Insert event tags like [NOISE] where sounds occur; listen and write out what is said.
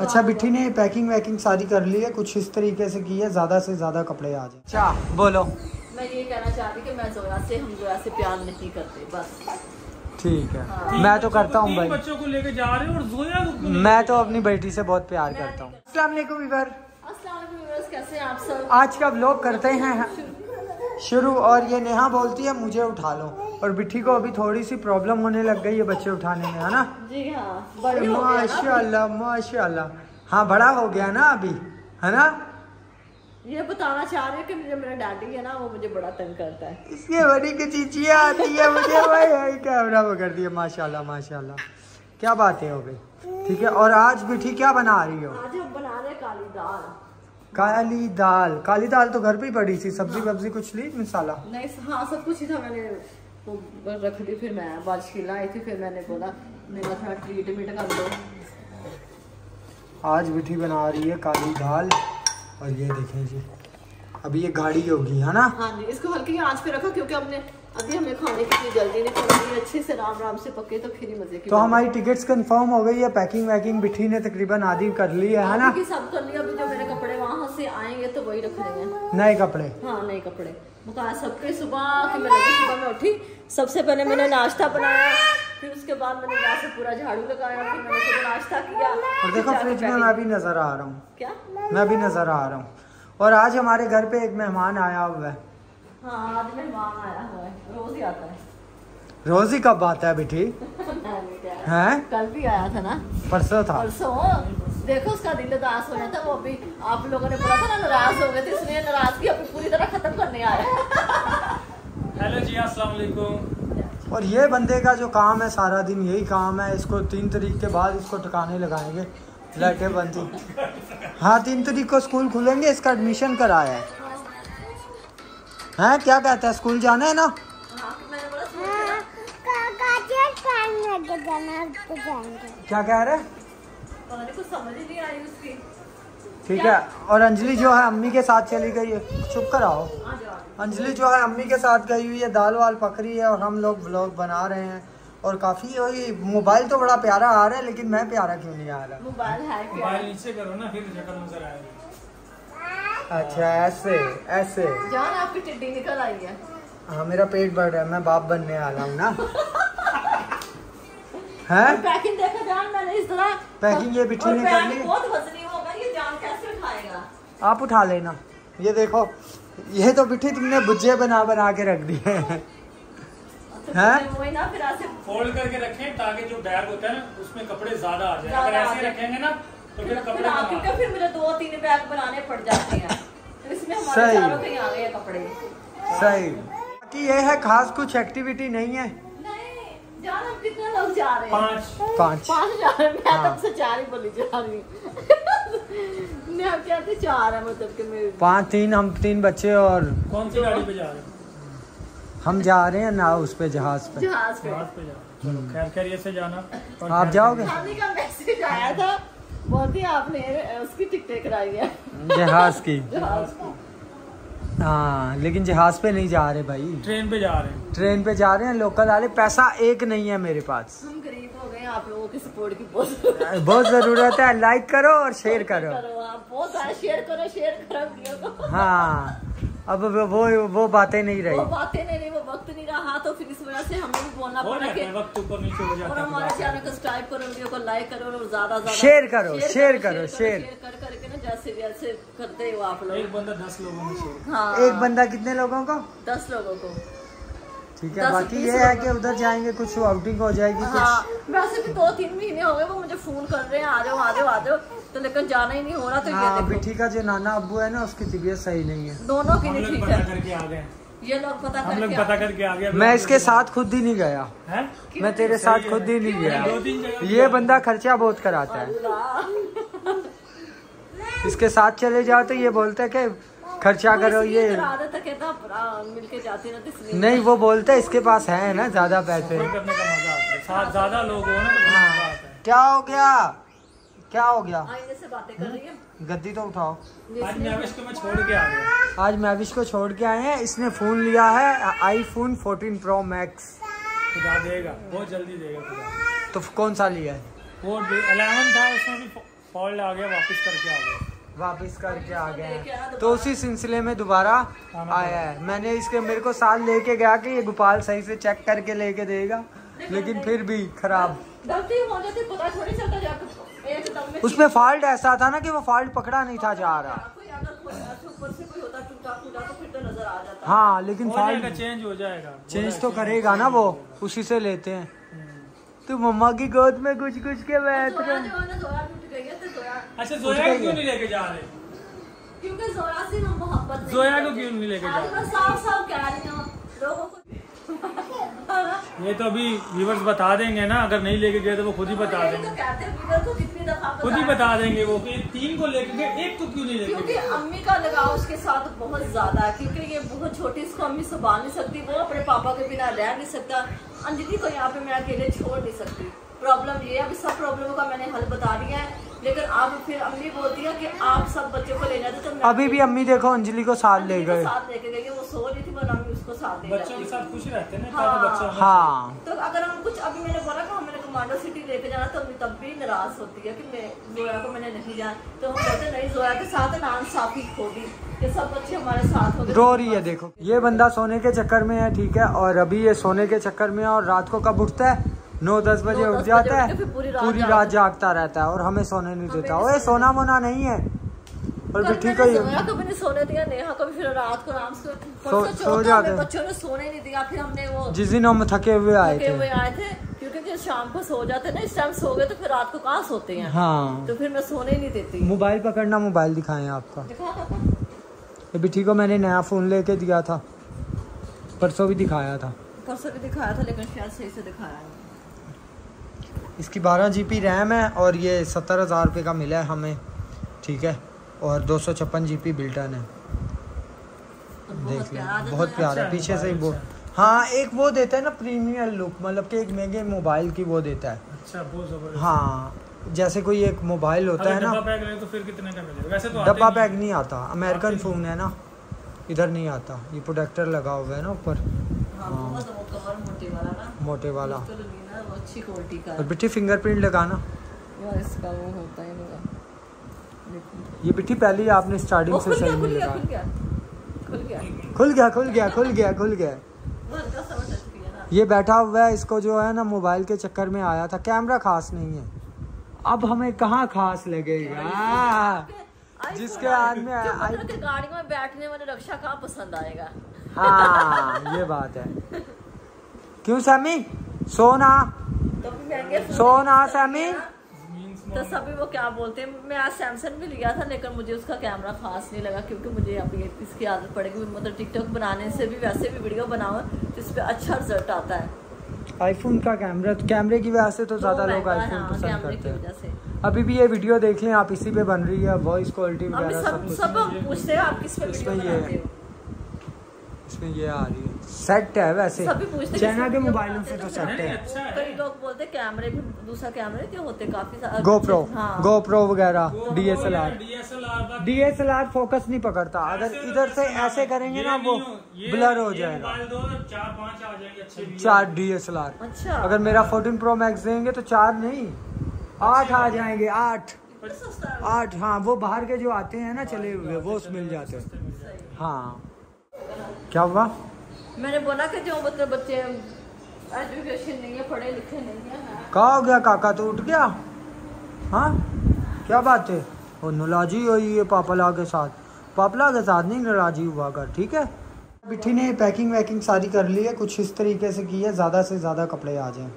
अच्छा बिट्ठी ने पैकिंग वैकिंग सारी कर ली है। कुछ इस तरीके से की है ज़्यादा से ज़्यादा कपड़े आ जाए। अच्छा बोलो। मैं ये कहना चाहती कि मैं जोया से हम जोया से प्यार नहीं करते बस। ठीक है। हाँ। मैं तो करता हूँ भाई। बच्चों को लेके जा रहे हो और जोया को मैं तो अपनी बेटी से बहुत प्यार करता हूँ। अस्सलाम वालेकुम वीवर। अस्सलाम वालेकुम व्यूअर्स, कैसे आप सब? आज का व्लॉग करते हैं। शुरू और ये नेहा बोलती है मुझे उठा लो। और बिट्ठी को अभी थोड़ी सी प्रॉब्लम होने लग गई है बच्चे उठाने में है ना? जी हाँ बड़ी हो माशाल्लाह माशाल्लाह। हाँ बड़ा हो गया ना अभी है ना? ये बताना चाह रही हूँ कि मुझे मेरा डैडी है ना वो मुझे बड़ा तंग करता है। इसके बड़ी की चीचियाँ आती है मुझे भाई भाई कैमरा पकड़ दिया। माशाल्लाह माशाल्लाह। क्या बातें हो गई? ठीक है और आज बिठी क्या बना रही हो? आज हम बना रहे काली दाल। काली दाल। काली दाल तो घर पे ही पड़ी थी सब्ज़ी वब्जी कुछ ली? मसाला। नहीं हाँ सब कुछ ही था मैंने। वो रख दी फिर मैं बारिश खिला आई थी फिर मैंने बोला मेरा थोड़ा ट्रीटमेंट कर दो आज बिठी बना रही है काली दाल और ये देखें जी। अभी ये गाढ़ी होगी है ना? हाँ जी इसको हल्की आँच पे रखा क्योंकि हमने अभी हमें खाने की जल्दी नहीं पड़ेगी अच्छे से राम राम से पके तो फिर ही मज़े की तो हमारी टिकट्स कंफर्म हो गई है पैकिंग वैकिंग बिठी ने तकरीबन आधी कर ली है है ना? सब कर लिया अभी जो मेरे कपड़े वहाँ से आएँगे तो वही रख लेंगे नए कपड़े। हाँ नए कपड़े। सबके सुबह कि सुबह में उठी सबसे पहले मैंने नाश्ता बनाया फिर उसके बाद मैंने यहाँ से पूरा झाड़ू लगाया फिर मैंने खुद नाश्ता किया। और देखो फ्रिज में मैं भी नज़र आ रहा हूँ। क्या? मैं भी नज़र आ रहा हूँ। और आज हमारे घर पे एक मेहमान आया हुआ है। हाँ आज मेहमान आया हुआ है। रोज ही आता है। रोज ही कब आता है बेटी? [LAUGHS] है। हैं? कल भी आया था ना? परसों था। परसों? देखो उसका दिल उदास हो जाता वो अभी आप लोगों ने बोला था ना नाराज़ हो गए थे इसलिए नाराज़गी अभी पूरी तरह खत्म करने आया [LAUGHS] हेलो जी अस्सलाम वालेकुम। और ये बंदे का जो काम है सारा दिन यही काम है इसको तीन तारीख के बाद इसको ठिकाने लगाएँगे लाइटें [LAUGHS] बंद। हाँ तीन तारीख को स्कूल खुलेंगे इसका एडमिशन कराया है। हैं क्या कहता है स्कूल जाना है ना? हाँ, क्या कह रहे? हैं ही ठीक है और अंजलि जो है अम्मी के साथ चली गई है। चुप कर आओ आ जाओ आ जाओ। अंजलि जो है अम्मी के साथ गई हुई है दाल वाल पक रही है और हम लोग ब्लॉग बना रहे हैं और काफ़ी वही मोबाइल तो बड़ा प्यारा आ रहा है लेकिन मैं प्यारा क्यों नहीं आ रहा? मोबाइल है। नीचे करो ना फिर शक्ल नज़र आएगी। अच्छा ऐसे ऐसे। जान आपकी टिड्डी निकल आई है। हाँ मेरा पेट बढ़ रहा है मैं बाप बनने वाला हूँ ना। हैं? पैकिंग देखो जान मैंने इस तरह पैकिंग ये बिट्ठी और ने कर ली बहुत वजनी होगा ये जान कैसे उठाएगा? आप उठा लेना। ये देखो ये तो बिट्ठी तुमने बुज्जे बना बना के रख दिए हैं। तो हैं? फिर वही ना फिर ऐसे फोल्ड करके रखें ताकि जो बैग होता है ना उसमें कपड़े ज़्यादा आ जाए। अगर ऐसे रखेंगे ना तो फिर कपड़े हाँ, क्योंकि फिर मुझे दो तीन बैग बनाने पड़ जाते हैं। तो इसमें हमारे सही। चारों कहीं आ गए कपड़े। सही। बाकी ये है खास कुछ एक्टिविटी नहीं है? नहीं कितने लोग जा रहे हैं। पाँच। पाँच। पाँच जा रहे हैं। मैं हाँ। तब से चार ही बोली जा रही हूँ। चार है मतलब कि पाँच तीन हम तीन बच्चे और कौन सी गाड़ी पे जा रहे हो? हम जा रहे हैं ना उस पे जहाज़ पे। जहाज़ पे। जहाज़ पे जा चलो खैर खैरियत से जाना। आप जाओगे? शादी का मैसेज आया था। बोलती आपने उसकी टिकटें कराई है। जहाज़ की। [LAUGHS] जहाज़ हाँ लेकिन जहाज़ पे नहीं जा रहे भाई। ट्रेन पे जा रहे हैं। ट्रेन पे जा रहे हैं लोकल वाले। पैसा एक नहीं है मेरे पास। हम हो हैं, आप लोगों की सपोर्ट की बहुत बहुत ज़रूरत है। लाइक करो और शेयर करो। बहुत सारा शेयर करो शेयर करो हाँ। अब वो वो, बातें नहीं वो रही बातें नहीं रही वो वक्त नहीं रहा। तो फिर इस वजह से हमें भी बोलना हो पड़ा कि वक्त ऊपर नीचे हो जाता है हमारे चैनल को सब्सक्राइब करो वीडियो को लाइक करो और ज़्यादा ज़्यादा शेयर करो, शेयर करो, शेयर। शेयर कर करके ना जैसे जैसे करते हो आप एक लोग बंदा दस लोगों शेयर हाँ। एक बंदा कितने लोगों को? दस लोगों को। ठीक है बाकी ये है कि उधर जाएँगे कुछ आउटिंग हो जाएगी हाँ कुछ वैसे भी दो तीन महीने हो गए वो मुझे फ़ोन कर रहे हैं आ जाओ आ जाओ आ जाओ। तो लेकिन जाना ही नहीं हो रहा तो ये हाँ देखो। बिठी का जो नाना अब्बू है ना उसकी तबीयत सही नहीं है। दोनों की नहीं ठीक पता है। करके ये लोग पता हम लोग पता करके आ गए। मैं इसके साथ खुद ही नहीं गया। हैं? मैं तेरे साथ खुद ही नहीं गया। ये बंदा खर्चा बहुत कराता है। इसके साथ चले जाओ तो ये बोलता है कि खर्चा करो ये। मिलके जाते ना तो नहीं वो बोलता है इसके पास है ना ज़्यादा पैसे। ज़्यादा लोग हो ना तो है। क्या हो गया? क्या हो गया? आईने से बातें कर रही है। गद्दी तो उठाओ। आज मैं को मैं छोड़ के आ गया। आज मैविश को छोड़ के आए हैं। इसने फ़ोन लिया है आईफोन 14 प्रो मैक्स खुदा देगा बहुत जल्दी देगा खुदा। तो कौन सा लिया है? वो अलेवन था उसमें भी फॉल्ट आ गया वापस करके आ गया। वापस करके आ गए हैं। तो उसी सिलसिले में दोबारा आया है। मैंने इसके मेरे को साल लेके गया कि ये गोपाल सही से चेक करके लेके देगा लेकिन फिर भी खराब। गलती हो जाती पता थोड़ी चलता जाकर एक दम में उसमें फॉल्ट ऐसा था ना कि वो फॉल्ट पकड़ा नहीं था जा रहा। कोई अगर कोई ऐसे ऊपर से कोई होता टूटा फूटा तो फिर तो नज़र आ जाता। हाँ लेकिन फॉल्ट चेंज हो जाएगा। चेंज तो करेगा ना वो उसी से लेते हैं। तो मम्मा की गोद में कुछ कुछ के बैठ रहे अच्छा जोया क्यों नहीं लेके जा रहे? क्योंकि जोया से हम मोहब्बत नहीं जोया को। क्यों नहीं लेके जा रहे? साफ़ साफ़ कह रही हूँ लोगों को ये तो अभी व्यूवर्स बता देंगे ना अगर नहीं लेके गए तो वो खुद ही बता देंगे। तो कहते हैं वीवर को कितनी दफ़ा खुद ही बता देंगे वो कि तीन को लेके गए एक को क्यों नहीं लेके क्योंकि अम्मी का लगाव उसके साथ बहुत ज़्यादा है क्योंकि ये बहुत छोटी इसको अम्मी संभाल नहीं सकती वो अपने पापा के बिना रह नहीं सकता। अंजलि को यहाँ पे मैं अकेले छोड़ नहीं सकती। प्रॉब्लम ये है अभी सब प्रॉब्लमों का मैंने हल बता दिया है। लेकिन अब फिर अम्मी बोलती है कि आप सब बच्चों को ले जाते तो अभी भी अम्मी देखो अंजलि को साथ ले गए। साथ लेके गई वो सो रही थी पर अम्मी उसको साथ ले बच्चों के साथ खुश रहते हैं हाँ। हाँ। तो अगर हम कुछ अभी मैंने बोला कि हमें कमांडो सिटी लेके जाना तो अम्मी तब भी नाराज़ होती है कि मैं जोया को मैंने नहीं जाना। तो हम कहते नहीं जोया के साथ नान साफी खोदी कि सब बच्चे हमारे साथ हो गए। रो रही है देखो। ये बंदा सोने के चक्कर में है ठीक है? और अभी ये सोने के चक्कर में है और रात को कब उठता है? नौ दस बजे उठ जाता है पूरी रात जागता रहता है और हमें सोने नहीं देता। ओए सोना मोना नहीं है। और कल बिट्टी मैंने को सोया कभी नहीं सोने दिया नेहा को भी फिर रात को आराम से सो- सो जाते हैं। बच्चों ने सोने नहीं दिया फिर हमने वो जिस दिन हम थके हुए आए हुए थे। आए थे क्योंकि शाम को सो जाते ना इस टाइम सो गए तो फिर रात को कहाँ सोते हैं? हाँ। तो फिर मैं सोने ही नहीं देती। मोबाइल पकड़ना मोबाइल दिखाएँ आपका। दिखा पापा? ये बिट्टी को मैंने नया फ़ोन लेके दिया था। परसों भी दिखाया था। परसों भी दिखाया था लेकिन शायद सही से दिखाया इसकी बारह जी बी रैम है और ये सत्तर हज़ार रुपये का मिला है हमें ठीक है? और दो सौ छप्पन जी पी बिल्टन है। देख लें बहुत। प्यारा अच्छा है है, पीछे से ही वो। हाँ एक वो देता है ना प्रीमियर लुक मतलब कि एक महँगे मोबाइल की वो देता है। अच्छा हाँ जैसे कोई एक मोबाइल होता है ना। डब्बा पैक तो फिर कितने का मिलेगा? वैसे तो डब्बा नहीं पैक नहीं। आता अमेरिकन फ़ोन है ना इधर नहीं आता ये प्रोटेक्टर लगा हुआ है ना ऊपर। हाँ कवर मोटे वाला लगी अच्छी क्वालिटी का और बिट्टी फिंगरप्रिंट लगाना। इसका वो होता है देखो ये बिट्टी पहले ही आपने स्टार्टिंग से सही नहीं खुल गया खुल गया। खुल गया खुल गया खुल गया ये बैठा हुआ है इसको जो है ना मोबाइल के चक्कर में आया था। कैमरा खास नहीं है। अब हमें कहाँ खास लगेगा? जिसके हाथ में मतलब गाड़ी में बैठने वाले रक्षा कहाँ पसंद आएगा? हाँ ये बात है। [LAUGHS] क्यों सैमी? सोना। तो सोना? सैमी? तो सभी वो क्या बोलते हैं? मैं आज सैमसंग भी लिया था लेकिन मुझे उसका कैमरा खास नहीं लगा क्योंकि मुझे अभी इसकी आदत पड़ेगी मतलब टिकटॉक बनाने से भी वैसे भी वीडियो बनाओ तो इस पर अच्छा रिज़ल्ट आता है। आईफोन का कैमरा कैमरे की वजह से तो ज़्यादा लोग आईफोन हाँ, पसंद करते हैं। अभी भी ये वीडियो देख लें आप इसी पे बन रही है वॉइस क्वालिटी वगैरह सब सब पूछते हैं आप किस पे वीडियो बनाते हो? इसमें ये आ रही है। सेट है वैसे। सभी पूछते हैं चाइना के मोबाइलों से तो? सेट है। अच्छा है। कई लोग बोलते हैं कैमरे भी दूसरा कैमरे जो होते काफ़ी सारे गोप्रो हाँ। गोप्रो वगैरह डीएसएलआर डीएसएलआर का- फोकस नहीं पकड़ता। अगर ऐसे तो इधर से ऐसे करेंगे ना वो ब्लर हो जाएगा। चार पाँच आ जाएँगे अच्छे भी। चार डीएसएलआर अच्छा। अगर मेरा 14 प्रो मैक्स देंगे तो चार नहीं। आठ आ जाएँगे आठ। आठ हाँ वो बाहर के जो आते हैं ना चले हुए वो मिल जाते हैं। हाँ। क्या हुआ? मैंने बोला कि जो मतलब बच्चे एजुकेशन नहीं है पढ़े लिखे नहीं है हाँ। कहा हो गया काका? तो उठ गया? हाँ? क्या बात है? वो नाराजी हुई है पापला के साथ। पापला के साथ नहीं नाराजी हुआ कर ठीक है? बिट्ठी ने पैकिंग वैकिंग सारी कर ली है कुछ इस तरीके से की है ज़्यादा से ज़्यादा कपड़े आ जाएँ।